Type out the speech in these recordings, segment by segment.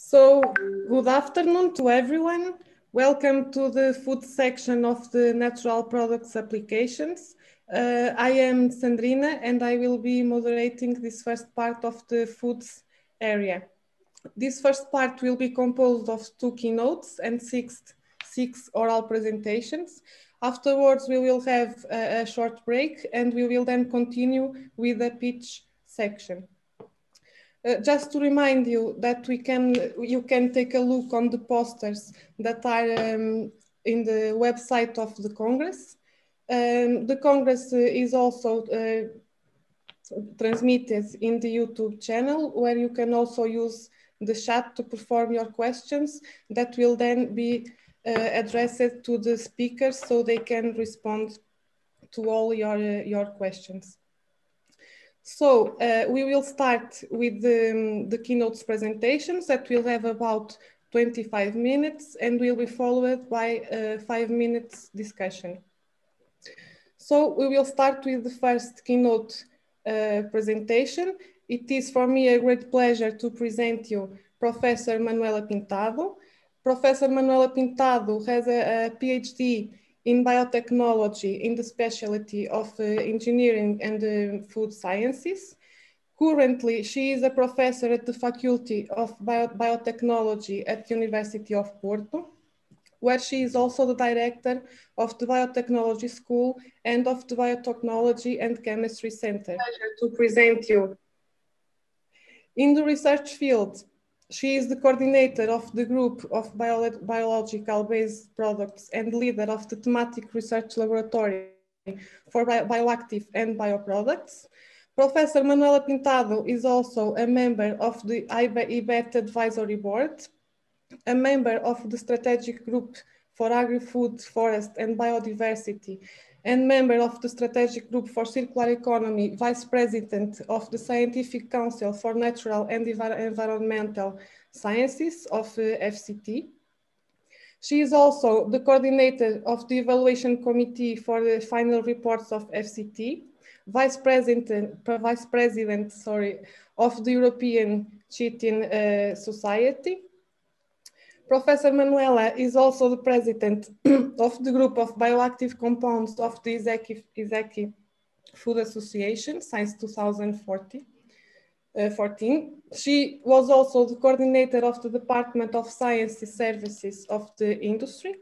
So, good afternoon to everyone. Welcome to the food section of the natural products applications. Uh, I am Sandrina and I will be moderating this first part of the foods area. This first part will be composed of two keynotes and six, six oral presentations. Afterwards, we will have a, a short break and we will then continue with the pitch section. Uh, just to remind you that we can, you can take a look on the posters that are um, in the website of the Congress. Um, the Congress uh, is also uh, transmitted in the YouTube channel where you can also use the chat to perform your questions that will then be uh, addressed to the speakers so they can respond to all your, uh, your questions. So uh, we will start with the, um, the keynotes presentations that will have about 25 minutes and will be followed by a five minutes discussion. So we will start with the first keynote uh, presentation. It is for me a great pleasure to present you Professor Manuela Pintado. Professor Manuela Pintado has a, a PhD in biotechnology in the specialty of uh, engineering and uh, food sciences. Currently, she is a professor at the Faculty of Bio Biotechnology at the University of Porto, where she is also the director of the Biotechnology School and of the Biotechnology and Chemistry Center. Pleasure to present you. In the research field, she is the coordinator of the group of bio biological based products and leader of the thematic research laboratory for bio bioactive and bioproducts. Professor Manuela Pintado is also a member of the IBET Advisory Board, a member of the strategic group for agri-food, forest and biodiversity and member of the Strategic Group for Circular Economy, Vice President of the Scientific Council for Natural and Environmental Sciences of uh, FCT. She is also the coordinator of the Evaluation Committee for the final reports of FCT, Vice President, Vice President sorry, of the European Chitin uh, Society, Professor Manuela is also the president of the group of bioactive compounds of the ISEKI, Food Association since 2014. Uh, 14. She was also the coordinator of the Department of Science Services of the industry.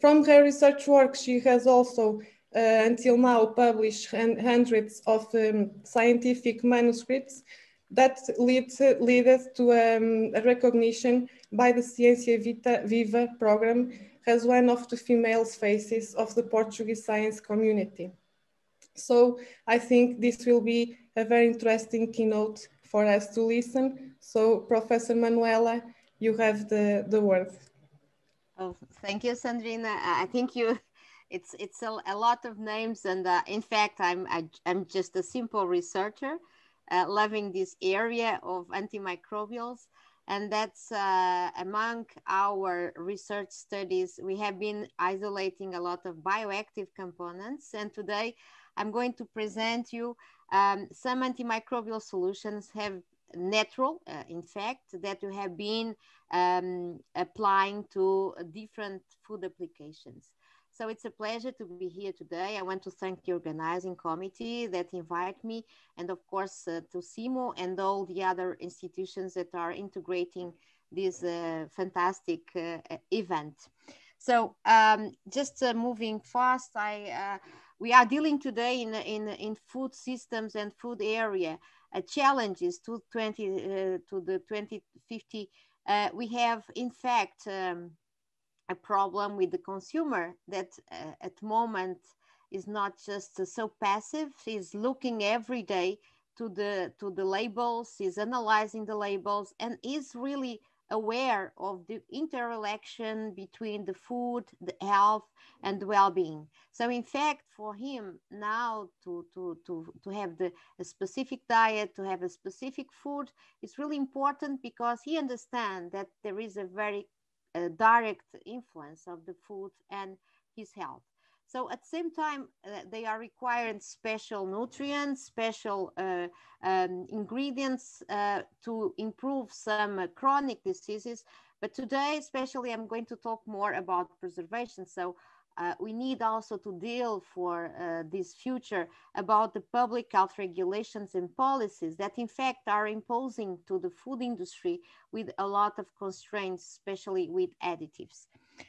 From her research work, she has also uh, until now published hundreds of um, scientific manuscripts that leads, leads to um, a recognition by the Ciência Vita, Viva program as one of the female faces of the Portuguese science community. So I think this will be a very interesting keynote for us to listen. So Professor Manuela, you have the, the word. Oh, thank you, Sandrina. I think you, it's it's a, a lot of names, and uh, in fact, I'm I, am i am just a simple researcher, uh, loving this area of antimicrobials. And that's uh, among our research studies. We have been isolating a lot of bioactive components. And today I'm going to present you um, some antimicrobial solutions have natural, uh, in fact, that we have been um, applying to different food applications. So it's a pleasure to be here today. I want to thank the organizing committee that invite me and of course uh, to CIMO and all the other institutions that are integrating this uh, fantastic uh, event. So um, just uh, moving fast, I, uh, we are dealing today in, in, in food systems and food area uh, challenges to 20 to the 2050. we have in fact um, a problem with the consumer that uh, at moment is not just so passive. Is looking every day to the to the labels is analyzing the labels and is really aware of the interrelation between the food the health and the well-being. So in fact for him now to to to, to have the a specific diet to have a specific food is really important because he understands that there is a very a direct influence of the food and his health. So at the same time, uh, they are requiring special nutrients, special uh, um, ingredients uh, to improve some chronic diseases. But today, especially, I'm going to talk more about preservation. So uh, we need also to deal for uh, this future about the public health regulations and policies that in fact are imposing to the food industry with a lot of constraints, especially with additives.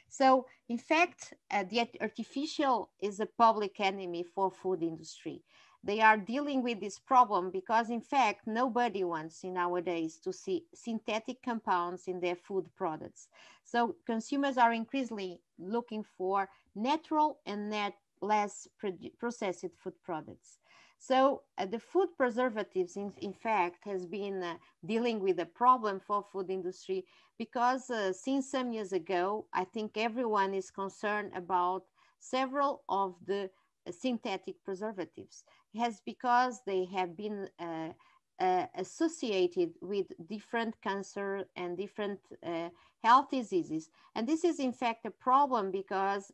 So in fact, uh, the artificial is a public enemy for food industry they are dealing with this problem because in fact nobody wants in nowadays to see synthetic compounds in their food products. So consumers are increasingly looking for natural and net less processed food products. So uh, the food preservatives in, in fact has been uh, dealing with a problem for food industry because uh, since some years ago i think everyone is concerned about several of the synthetic preservatives has because they have been uh, uh, associated with different cancer and different uh, health diseases. And this is in fact a problem because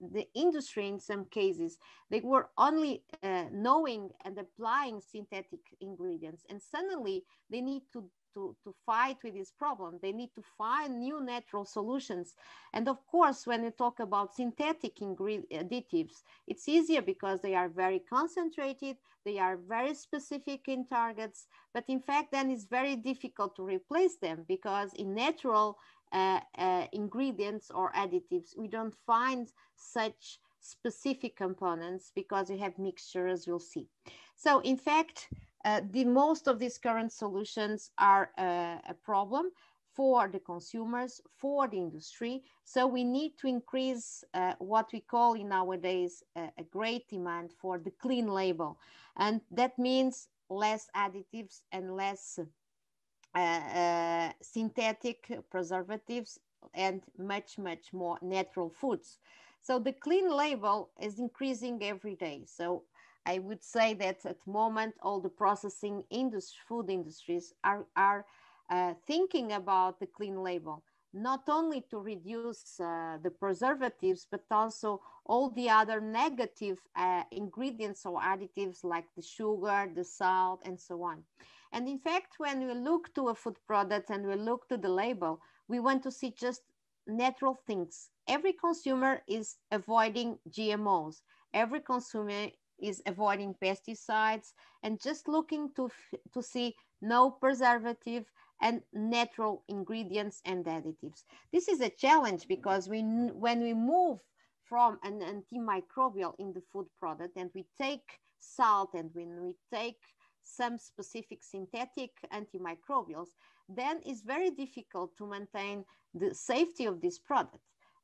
the industry in some cases, they were only uh, knowing and applying synthetic ingredients and suddenly they need to to, to fight with this problem. They need to find new natural solutions. And of course, when you talk about synthetic additives, it's easier because they are very concentrated, they are very specific in targets, but in fact, then it's very difficult to replace them because in natural uh, uh, ingredients or additives, we don't find such specific components because you have mixtures, you'll see. So in fact, the most of these current solutions are uh, a problem for the consumers, for the industry. So we need to increase uh, what we call in nowadays uh, a great demand for the clean label. And that means less additives and less uh, uh, synthetic preservatives and much, much more natural foods. So the clean label is increasing every day. So I would say that at the moment, all the processing industry, food industries are, are uh, thinking about the clean label, not only to reduce uh, the preservatives, but also all the other negative uh, ingredients or additives like the sugar, the salt, and so on. And in fact, when we look to a food product and we look to the label, we want to see just natural things. Every consumer is avoiding GMOs. Every consumer is avoiding pesticides and just looking to, to see no preservative and natural ingredients and additives. This is a challenge because we, when we move from an antimicrobial in the food product and we take salt and when we take some specific synthetic antimicrobials, then it's very difficult to maintain the safety of this product.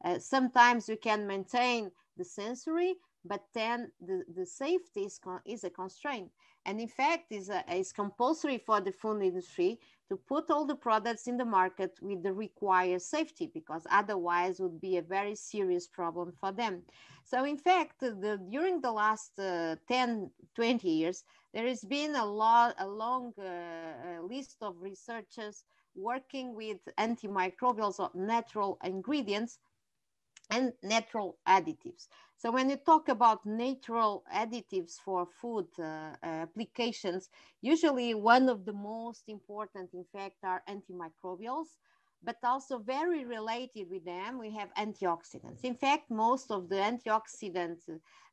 Uh, sometimes we can maintain the sensory, but then the, the safety is, is a constraint. And in fact, is is compulsory for the food industry to put all the products in the market with the required safety, because otherwise would be a very serious problem for them. So in fact, the, during the last uh, 10, 20 years, there has been a lot, a long uh, list of researchers working with antimicrobials or natural ingredients and natural additives. So when you talk about natural additives for food uh, applications, usually one of the most important, in fact, are antimicrobials, but also very related with them, we have antioxidants. In fact, most of the antioxidant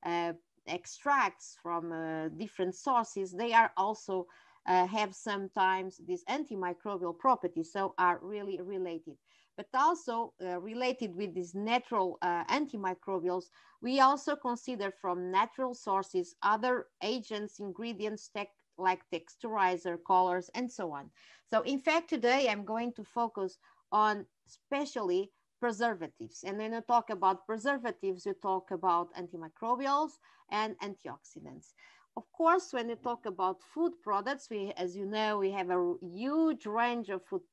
uh, extracts from uh, different sources, they are also uh, have sometimes these antimicrobial properties, so are really related but also uh, related with these natural uh, antimicrobials, we also consider from natural sources other agents, ingredients tech, like texturizer, colors, and so on. So in fact, today I'm going to focus on especially preservatives. And when you talk about preservatives, you talk about antimicrobials and antioxidants. Of course, when you talk about food products, we, as you know, we have a huge range of food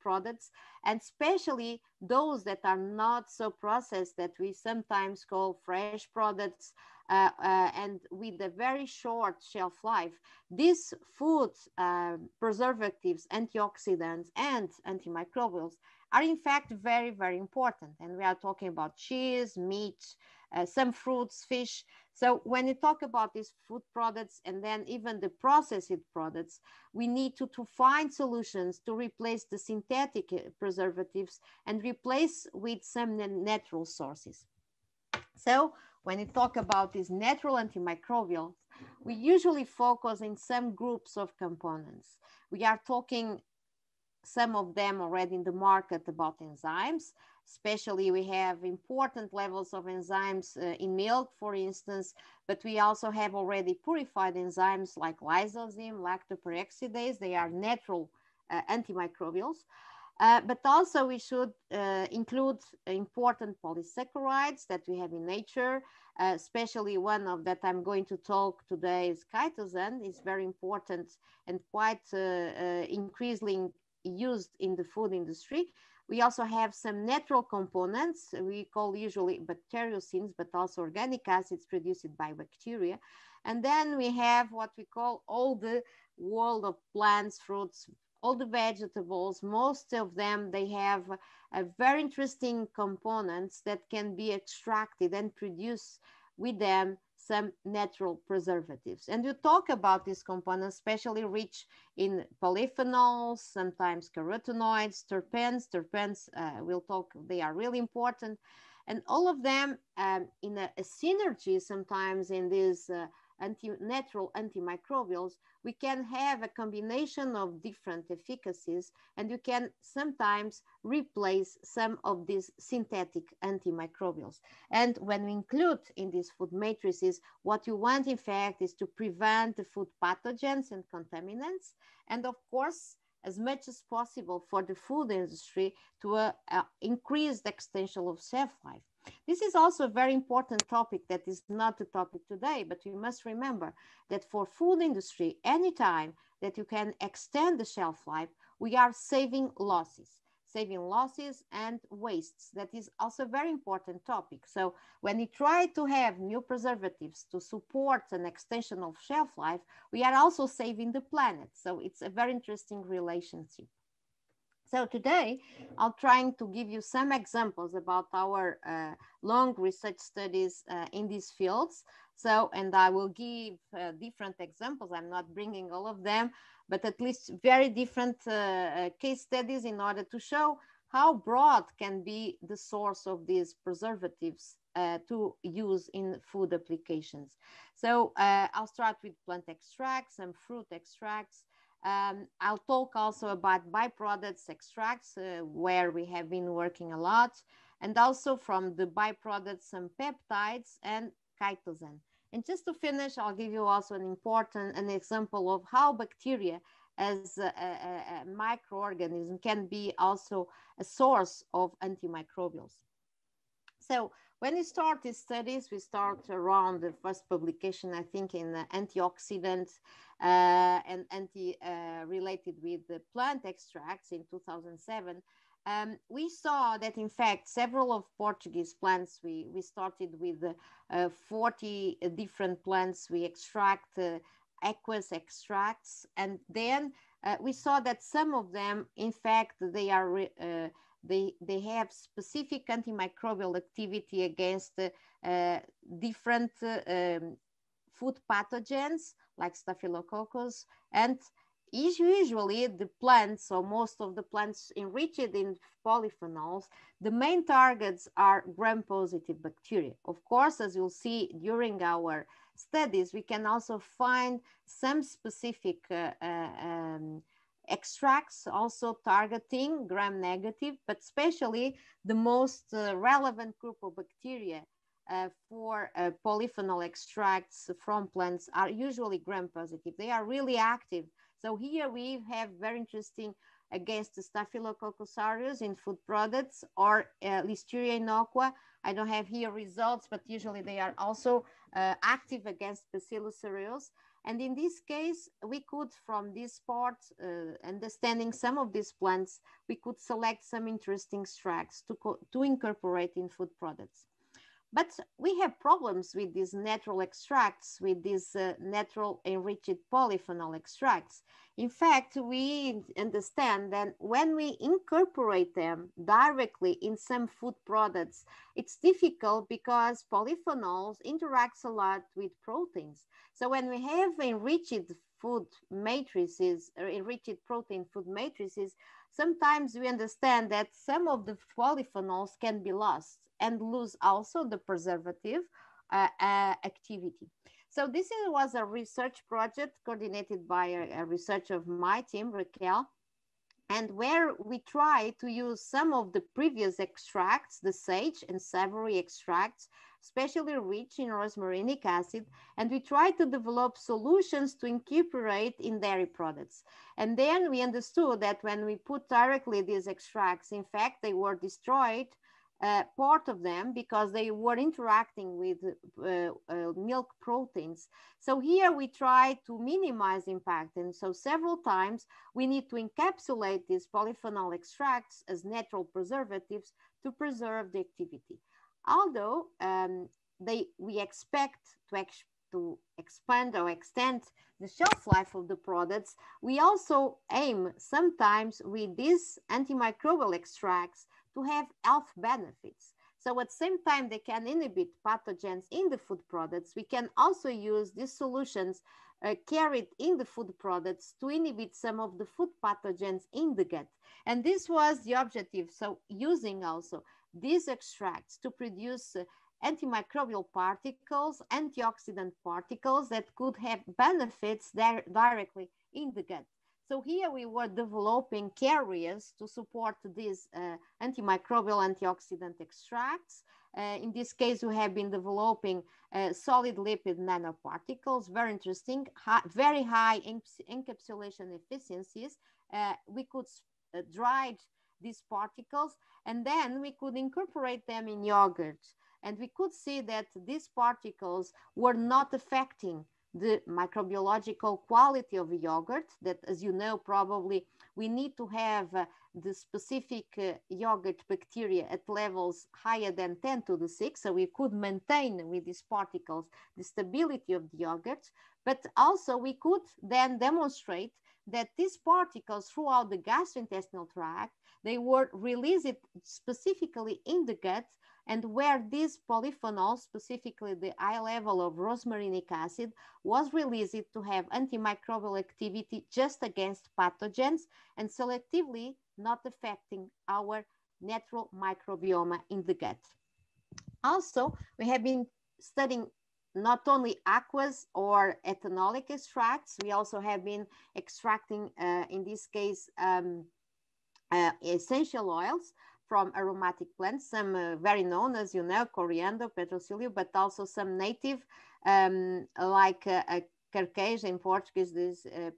products, and especially those that are not so processed that we sometimes call fresh products, uh, uh, and with a very short shelf life. These food uh, preservatives, antioxidants, and antimicrobials are in fact very, very important. And we are talking about cheese, meat, uh, some fruits, fish. So when you talk about these food products and then even the processed products, we need to, to find solutions to replace the synthetic uh, preservatives and replace with some natural sources. So when you talk about these natural antimicrobials, we usually focus in some groups of components. We are talking some of them already in the market about enzymes. Especially we have important levels of enzymes uh, in milk, for instance, but we also have already purified enzymes like lysozyme, lactoperoxidase. They are natural uh, antimicrobials. Uh, but also we should uh, include important polysaccharides that we have in nature, uh, especially one of that I'm going to talk today is chitosan It's very important and quite uh, uh, increasingly used in the food industry. We also have some natural components we call usually bacteriocins, but also organic acids produced by bacteria. And then we have what we call all the world of plants, fruits, all the vegetables, most of them, they have a very interesting components that can be extracted and produced with them some natural preservatives. And you talk about these components, especially rich in polyphenols, sometimes carotenoids, terpenes. Terpenes, uh, we'll talk, they are really important. And all of them um, in a, a, synergy sometimes in these uh, anti natural antimicrobials, we can have a combination of different efficacies and you can sometimes replace some of these synthetic antimicrobials. And when we include in these food matrices, what you want in fact is to prevent the food pathogens and contaminants. And of course, as much as possible for the food industry to uh, uh, increase the extension of shelf life. This is also a very important topic that is not the topic today, but you must remember that for food industry, anytime that you can extend the shelf life, we are saving losses, saving losses and wastes. That is also a very important topic. So when we try to have new preservatives to support an extension of shelf life, we are also saving the planet. So it's a very interesting relationship. So today, I'm trying to give you some examples about our uh, long research studies uh, in these fields. So, and I will give uh, different examples. I'm not bringing all of them, but at least very different uh, uh, case studies in order to show how broad can be the source of these preservatives uh, to use in food applications. So I'll start with plant extracts and fruit extracts. Um, I'll talk also about byproducts extracts, uh, where we have been working a lot, and also from the byproducts, some peptides and chitosan. And just to finish, I'll give you also an important an example of how bacteria as a, a, a microorganism can be also a source of antimicrobials. So when we start these studies, we start around the first publication, I think, in antioxidants uh, and anti uh, related with the plant extracts in 2007. Um, we saw that in fact several of Portuguese plants, we, we started with uh, 40 different plants, we extract uh, aqueous extracts, and then uh, we saw that some of them, in fact, they are uh, they, they have specific antimicrobial activity against uh, different uh, um, food pathogens like staphylococcus. And usually the plants or most of the plants enriched in polyphenols the main targets are gram-positive bacteria. Of course as you'll see during our studies we can also find some specific uh, uh, um, extracts also targeting gram negative, but especially the most uh, relevant group of bacteria uh, for uh, polyphenol extracts from plants are usually gram positive. They are really active. So here we have very interesting against Staphylococcus aureus in food products or uh, Listeria innocua. I don't have here results, but usually they are also uh, active against Bacillus cereus. And in this case, we could, from this part, uh, understanding some of these plants, we could select some interesting extracts to, to incorporate in food products. But we have problems with these natural extracts, with these uh, natural enriched polyphenol extracts. In fact, we understand that when we incorporate them directly in some food products, it's difficult because polyphenols interacts a lot with proteins. So when we have enriched food matrices, enriched protein food matrices, sometimes we understand that some of the polyphenols can be lost and lose also the preservative uh, uh, activity. So this was a research project coordinated by a, a research of my team, Raquel, and where we try to use some of the previous extracts, the sage and savory extracts, especially rich in rosmarinic acid, and we try to develop solutions to incorporate in dairy products. And then we understood that when we put directly these extracts, in fact, they were destroyed uh, part of them because they were interacting with uh, uh, milk proteins. So here we try to minimize impact. And so several times we need to encapsulate these polyphenol extracts as natural preservatives to preserve the activity. Although um, they, we expect to, ex to expand or extend the shelf life of the products, we also aim sometimes with these antimicrobial extracts to have health benefits. So at the same time, they can inhibit pathogens in the food products. We can also use these solutions uh, carried in the food products to inhibit some of the food pathogens in the gut. And this was the objective. So using also these extracts to produce uh, antimicrobial particles, antioxidant particles that could have benefits there directly in the gut. So here we were developing carriers to support these uh, antimicrobial antioxidant extracts. Uh, in this case, we have been developing uh, solid lipid nanoparticles, very interesting, high, very high encapsulation efficiencies. Uh, we could uh, dry these particles and then we could incorporate them in yogurt. And we could see that these particles were not affecting the microbiological quality of yogurt that, as you know, probably we need to have uh, the specific uh, yogurt bacteria at levels higher than 10 to the 6. So we could maintain with these particles the stability of the yogurt, but also we could then demonstrate that these particles throughout the gastrointestinal tract, they were released specifically in the gut and where this polyphenol, specifically the high level of rosmarinic acid, was released to have antimicrobial activity just against pathogens and selectively not affecting our natural microbiome in the gut. Also, we have been studying not only aqueous or ethanolic extracts, we also have been extracting, uh, in this case, um, uh, essential oils from aromatic plants, some uh, very known, as you know, coriander, petrosilio, but also some native, um, like uh, carqueja in Portuguese, this uh,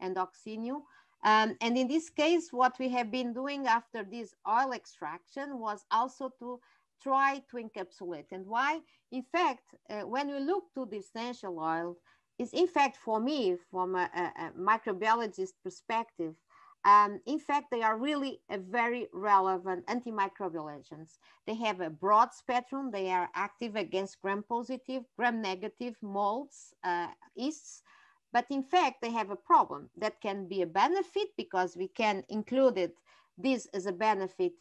and oxinium. Um, and in this case, what we have been doing after this oil extraction was also to try to encapsulate. And why? In fact, uh, when we look to the essential oil, is in fact for me, from a, a microbiologist perspective, um, in fact, they are really a very relevant antimicrobial agents. They have a broad spectrum. They are active against gram-positive, gram-negative molds, uh, yeasts. But in fact, they have a problem that can be a benefit because we can include it, this as a benefit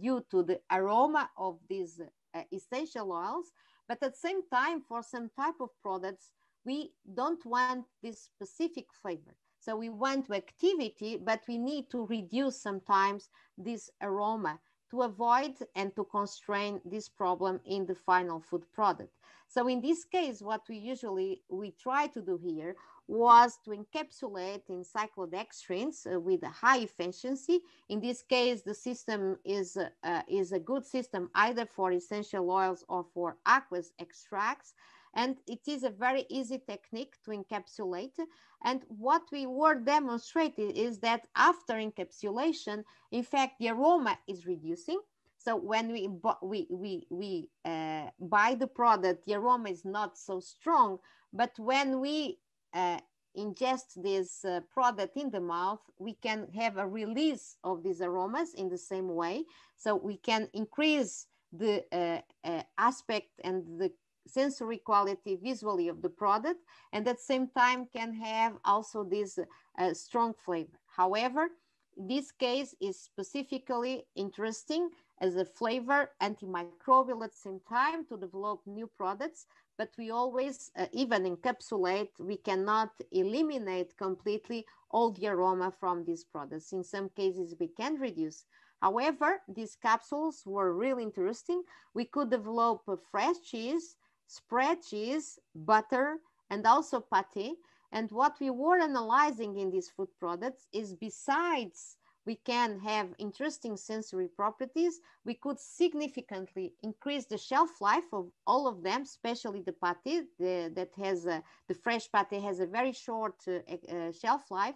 due to the aroma of these uh, essential oils. But at the same time, for some type of products, we don't want this specific flavor. So we want to activity, but we need to reduce sometimes this aroma to avoid and to constrain this problem in the final food product. So in this case, what we usually, we try to do here was to encapsulate in cyclodextrins uh, with a high efficiency. In this case, the system is, uh, is a good system either for essential oils or for aqueous extracts. And it is a very easy technique to encapsulate. And what we were demonstrating is that after encapsulation, in fact, the aroma is reducing. So when we, we, we, we uh, buy the product, the aroma is not so strong. But when we uh, ingest this uh, product in the mouth, we can have a release of these aromas in the same way. So we can increase the uh, uh, aspect and the sensory quality visually of the product and at the same time can have also this uh, strong flavor. However, this case is specifically interesting as a flavor antimicrobial at the same time to develop new products but we always uh, even encapsulate we cannot eliminate completely all the aroma from these products. In some cases we can reduce. However these capsules were really interesting. We could develop fresh cheese spread cheese butter and also pate and what we were analyzing in these food products is besides we can have interesting sensory properties, we could significantly increase the shelf life of all of them, especially the pate the, that has a, the fresh pate has a very short uh, uh, shelf life.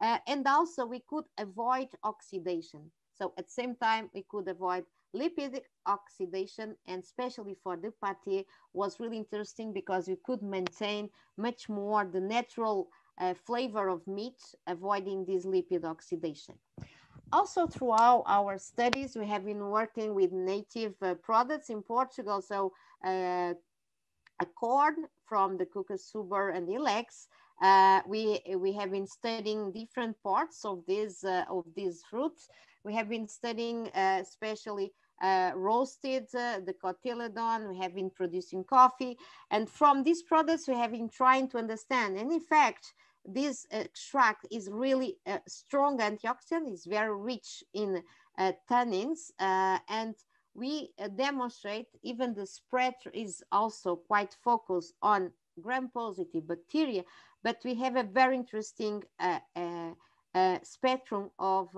Uh, and also we could avoid oxidation. So at the same time, we could avoid lipid oxidation and especially for the pate was really interesting because we could maintain much more the natural uh, flavor of meat, avoiding this lipid oxidation. Also, throughout our studies, we have been working with native uh, products in Portugal. So, uh, a corn from the Quercus and ilex. Uh, we we have been studying different parts of these uh, of these fruits. We have been studying uh, especially uh, roasted uh, the cotyledon. We have been producing coffee, and from these products, we have been trying to understand. And in fact, this extract is really a strong antioxidant. It's very rich in uh, tannins uh, and we uh, demonstrate even the spread is also quite focused on gram-positive bacteria, but we have a very interesting uh, uh, uh, spectrum of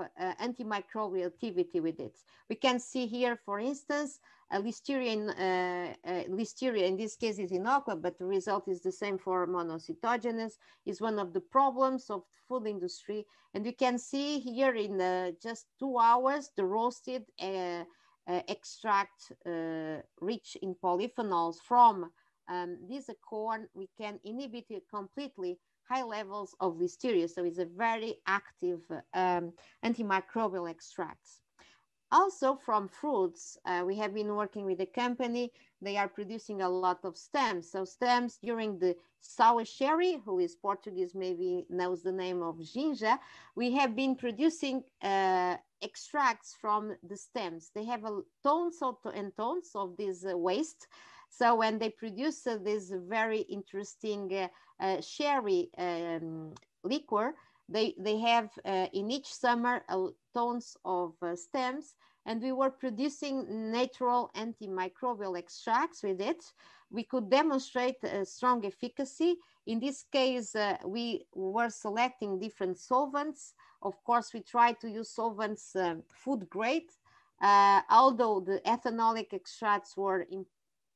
antimicrobial activity with it. We can see here, for instance, a listeria in, uh, uh, listeria in this case is innocuous, but the result is the same for monocytogenes, is one of the problems of the food industry. And you can see here in uh, just two hours, the roasted uh, uh, extract uh, rich in polyphenols from um, this corn, we can inhibit it completely high levels of listeria. So it's a very active um, antimicrobial extracts. Also from fruits, uh, we have been working with a company. They are producing a lot of stems. So stems during the sour cherry, who is Portuguese, maybe knows the name of ginja. We have been producing uh, extracts from the stems. They have a tons of, and tons of this uh, waste. So when they produce uh, this very interesting uh, uh, sherry um, liquor, they, they have uh, in each summer uh, tons of stems and we were producing natural antimicrobial extracts with it. We could demonstrate a strong efficacy. In this case, uh, we were selecting different solvents. Of course, we tried to use solvents food grade, uh, although the ethanolic extracts were,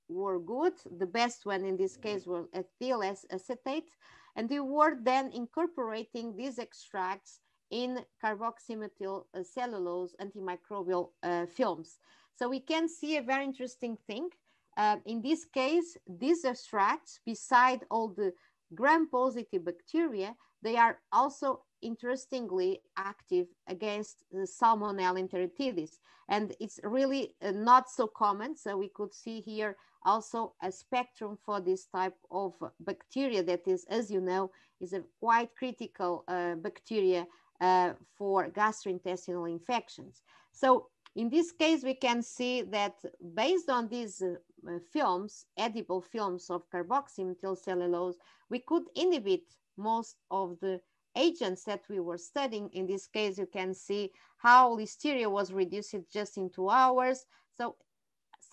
were good. The best one in this case was ethyl acetate. And we were then incorporating these extracts in carboxymethyl uh, cellulose antimicrobial uh, films. So we can see a very interesting thing. Uh, in this case, these extracts, beside all the gram-positive bacteria, they are also interestingly active against the Salmonella enteritidis. And it's really uh, not so common. So we could see here also a spectrum for this type of bacteria that is, as you know, is a quite critical uh, bacteria uh, for gastrointestinal infections. So in this case, we can see that based on these uh, films, edible films of carboxymethyl cellulose, we could inhibit most of the agents that we were studying. In this case, you can see how listeria was reduced just in two hours. So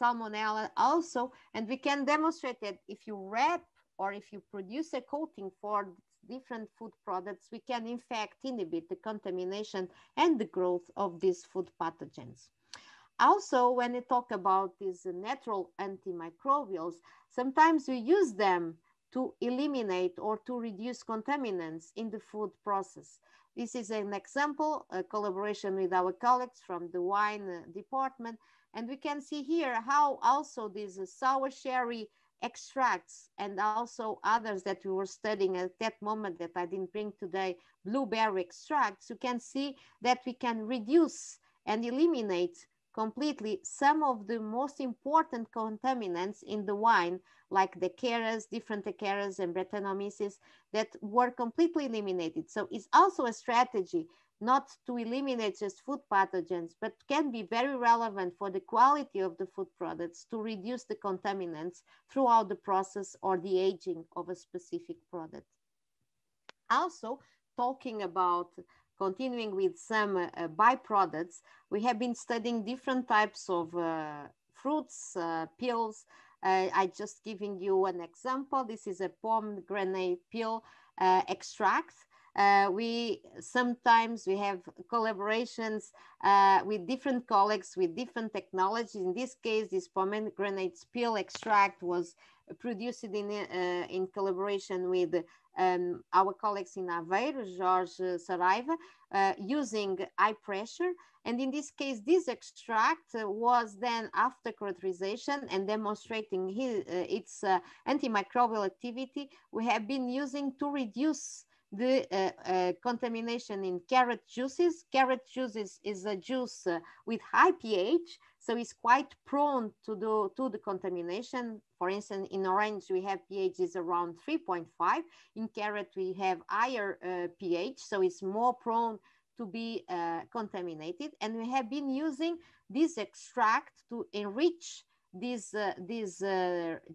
salmonella also, and we can demonstrate that if you wrap or if you produce a coating for different food products, we can in fact inhibit the contamination and the growth of these food pathogens. Also, when we talk about these natural antimicrobials, sometimes we use them to eliminate or to reduce contaminants in the food process. This is an example, a collaboration with our colleagues from the wine uh, department. And we can see here how also these sour cherry extracts and also others that we were studying at that moment that I didn't bring today, blueberry extracts, you can see that we can reduce and eliminate completely some of the most important contaminants in the wine, like the Acarus, different Acarus and Brettanomyces that were completely eliminated. So it's also a strategy not to eliminate just food pathogens, but can be very relevant for the quality of the food products to reduce the contaminants throughout the process or the aging of a specific product. Also, talking about continuing with some uh, byproducts, we have been studying different types of uh, fruits, uh, peels. I just giving you an example. This is a pomegranate peel uh, extract. Uh, we sometimes we have collaborations uh, with different colleagues with different technologies. In this case, this pomegranate peel extract was produced in, uh, in collaboration with um, our colleagues in Aveiro, Jorge Saraiva, uh, using high pressure. And in this case, this extract was then after characterization and demonstrating his, uh, its uh, antimicrobial activity, we have been using to reduce the uh, uh, contamination in carrot juices. Carrot juices is a juice uh, with high pH, so it's quite prone to the, to the contamination. For instance, in orange, we have pH is around 3.5. In carrot, we have higher uh, pH, so it's more prone to be uh, contaminated. And we have been using this extract to enrich these, uh, these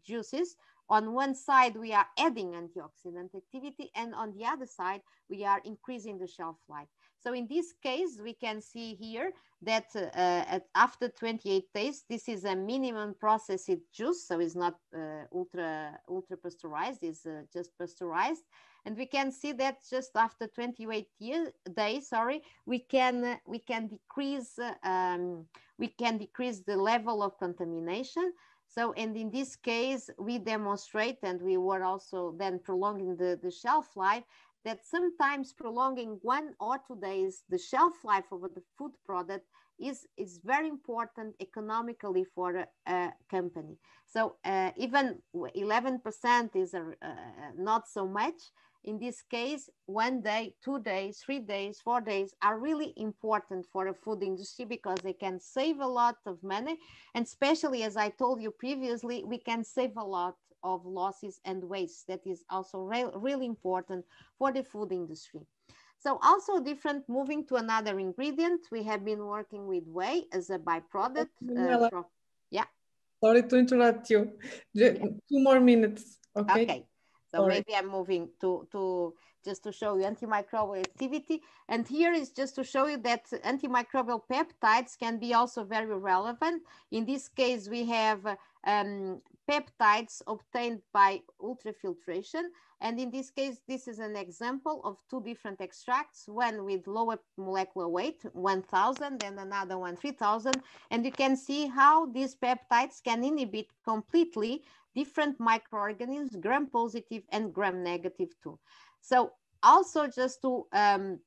juices on one side, we are adding antioxidant activity, and on the other side, we are increasing the shelf life. So in this case, we can see here that uh, after 28 days, this is a minimum processed juice, so it's not uh, ultra ultra pasteurized, it's uh, just pasteurized. And we can see that just after 28 year, days, sorry, we can we can decrease um, we can decrease the level of contamination. So, and in this case, we demonstrate, and we were also then prolonging the, the shelf life, that sometimes prolonging one or two days the shelf life of the food product is, is very important economically for a, a company. So uh, even 11% is a, uh, not so much, in this case, one day, two days, three days, four days are really important for a food industry because they can save a lot of money. And especially, as I told you previously, we can save a lot of losses and waste. That is also re really important for the food industry. So also different, moving to another ingredient, we have been working with whey as a byproduct. Uh, from, yeah. Sorry to interrupt you. Two more minutes. Okay. Okay. So maybe I'm moving to, to just to show you antimicrobial activity. And here is just to show you that antimicrobial peptides can be also very relevant. In this case, we have um, peptides obtained by ultrafiltration. And in this case, this is an example of two different extracts, one with lower molecular weight, 1000, and another one 3000. And you can see how these peptides can inhibit completely different microorganisms, gram positive and gram negative too. So also just to, um,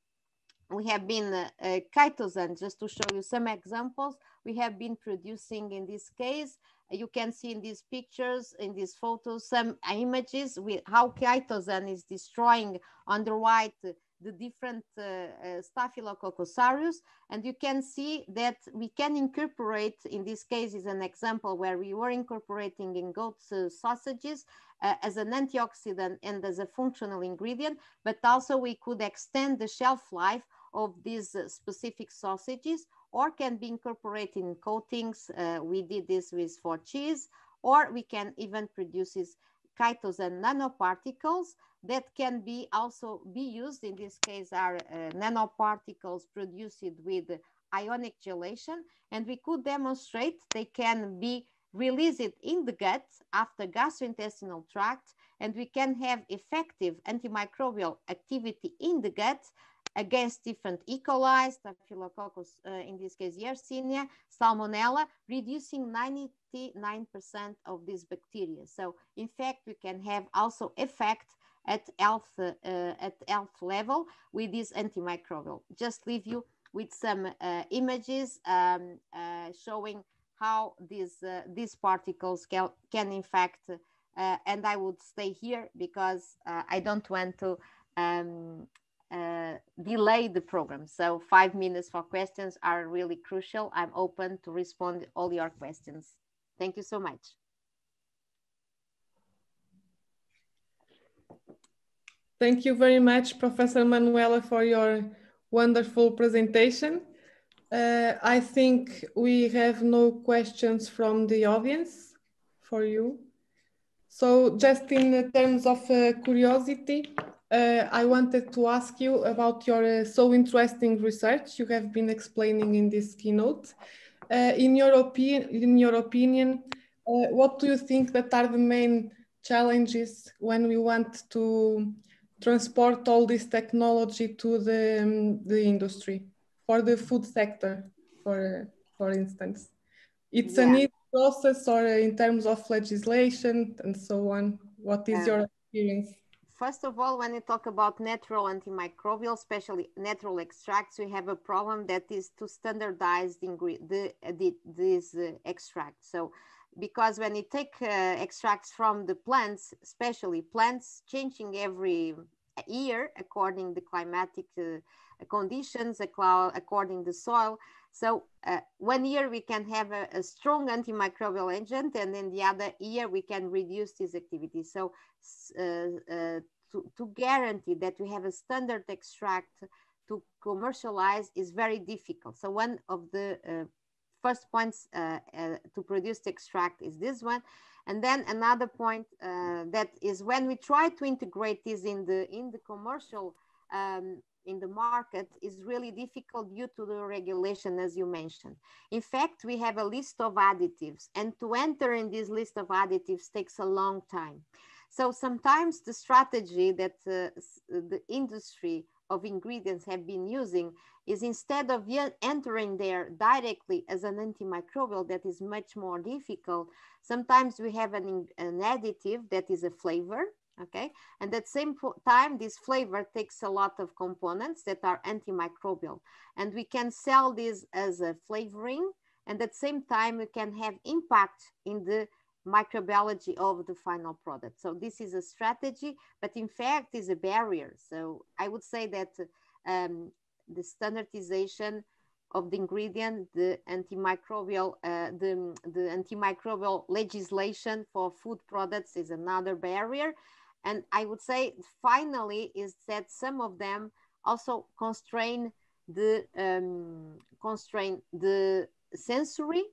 we have been uh, uh, chitosan, just to show you some examples, we have been producing in this case, you can see in these pictures, in these photos, some images with how chitosan is destroying on the right the different uh, uh, Staphylococcus aureus. And you can see that we can incorporate, in this case is an example where we were incorporating in goat uh, sausages uh, as an antioxidant and as a functional ingredient, but also we could extend the shelf life of these uh, specific sausages or can be incorporated in coatings. Uh, we did this with for cheese, or we can even produce chitosan nanoparticles that can be also be used in this case are uh, nanoparticles produced with ionic gelation and we could demonstrate they can be released in the gut after gastrointestinal tract and we can have effective antimicrobial activity in the gut against different E. coli, Staphylococcus, uh, in this case, Yersinia, Salmonella, reducing 99% of these bacteria. So in fact, we can have also effect at health, uh, at health level with this antimicrobial. Just leave you with some uh, images um, uh, showing how these, uh, these particles can, can in fact, uh, and I would stay here because I don't want to um, uh, delay the program. So five minutes for questions are really crucial. I'm open to respond all your questions. Thank you so much. Thank you very much, Professor Manuela, for your wonderful presentation. Uh, I think we have no questions from the audience for you. So just in terms of uh, curiosity, uh, I wanted to ask you about your uh, so interesting research you have been explaining in this keynote. Uh, in your opinion, in your opinion, uh, what do you think that are the main challenges when we want to transport all this technology to the, um, the industry for the food sector, for, for instance. It's yeah. a need process or in terms of legislation and so on. What is your experience? First of all, when you talk about natural antimicrobial, especially natural extracts, we have a problem that is to standardize the, the, the these uh, extracts. So because when you take uh, extracts from the plants, especially plants changing every year according the climatic uh, conditions, according the soil. So uh, one year we can have a, a, strong antimicrobial agent and then the other year we can reduce this activity. So uh, uh, to, to guarantee that we have a standard extract to commercialize is very difficult. So one of the uh, first points uh, uh, to produce the extract is this one. And then another point uh, that is when we try to integrate this in the, in the commercial, um, in the market is really difficult due to the regulation, as you mentioned. In fact, we have a list of additives and to enter in this list of additives takes a long time. So sometimes the strategy that uh, the industry of ingredients have been using is instead of entering there directly as an antimicrobial that is much more difficult, sometimes we have an, an additive that is a flavor, okay? And at the same time, this flavor takes a lot of components that are antimicrobial. And we can sell this as a flavoring, and at the same time, we can have impact in the microbiology of the final product. So this is a strategy, but in fact is a barrier. So I would say that um, the standardization of the ingredient, the antimicrobial, uh, the, the antimicrobial legislation for food products is another barrier. And I would say finally is that some of them also constrain the um, constrain the sensory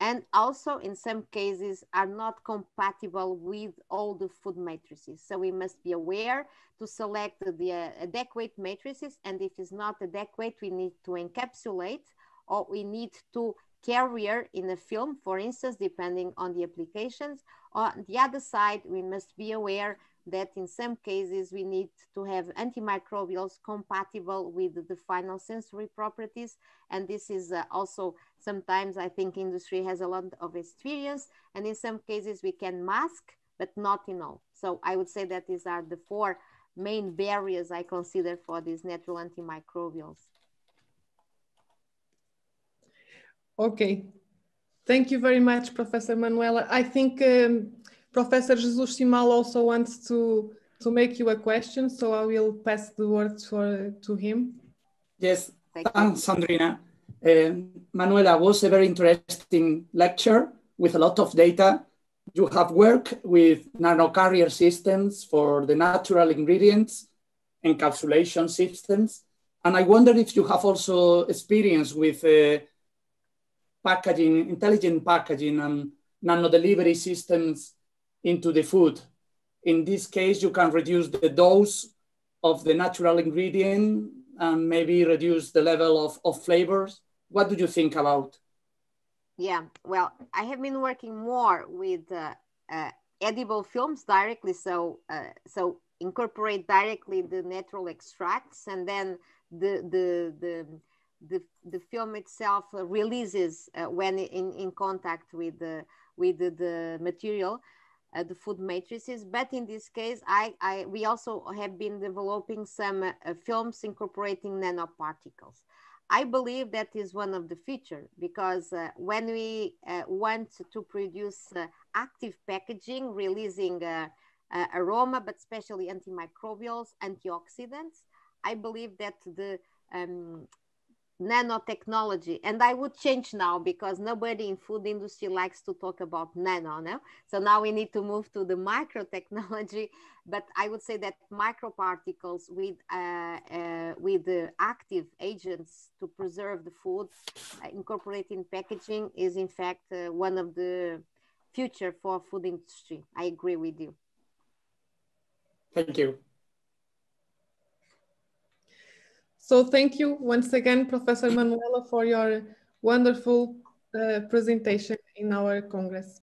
and also in some cases are not compatible with all the food matrices. So we must be aware to select the uh, adequate matrices and if it's not adequate, we need to encapsulate or we need to carrier in a film, for instance, depending on the applications. On the other side, we must be aware that in some cases we need to have antimicrobials compatible with the final sensory properties. And this is uh, also sometimes I think industry has a lot of experience. And in some cases we can mask, but not in all. So I would say that these are the four main barriers I consider for these natural antimicrobials. Okay. Thank you very much, Professor Manuela. I think um, Professor Jesus Simal also wants to, to make you a question, so I will pass the word for, to him. Yes, Thank thanks, Sandrina. Uh, Manuela, was a very interesting lecture with a lot of data. You have worked with nanocarrier systems for the natural ingredients, encapsulation systems. And I wonder if you have also experience with uh, packaging, intelligent packaging and nano delivery systems into the food. In this case, you can reduce the dose of the natural ingredient and maybe reduce the level of, of flavors. What do you think about? Yeah, well, I have been working more with uh, uh, edible films directly, so uh, so incorporate directly the natural extracts, and then the the the the, the film itself releases uh, when in, in contact with the with the, the material uh, the food matrices. But in this case, I, I we also have been developing some uh, films incorporating nanoparticles. I believe that is one of the features because uh, when we uh, want to produce uh, active packaging, releasing uh, aroma, but especially antimicrobials, antioxidants, I believe that the um, nanotechnology. And i would change now because nobody in food industry likes to talk about nano no? so now we need to move to the micro technology but i would say that microparticles with uh, uh, with the active agents to preserve the food uh, incorporating packaging is in fact uh, one of the future for food industry. I agree with you. Thank you So thank you once again, Professor Manuela, for your wonderful uh, presentation in our Congress.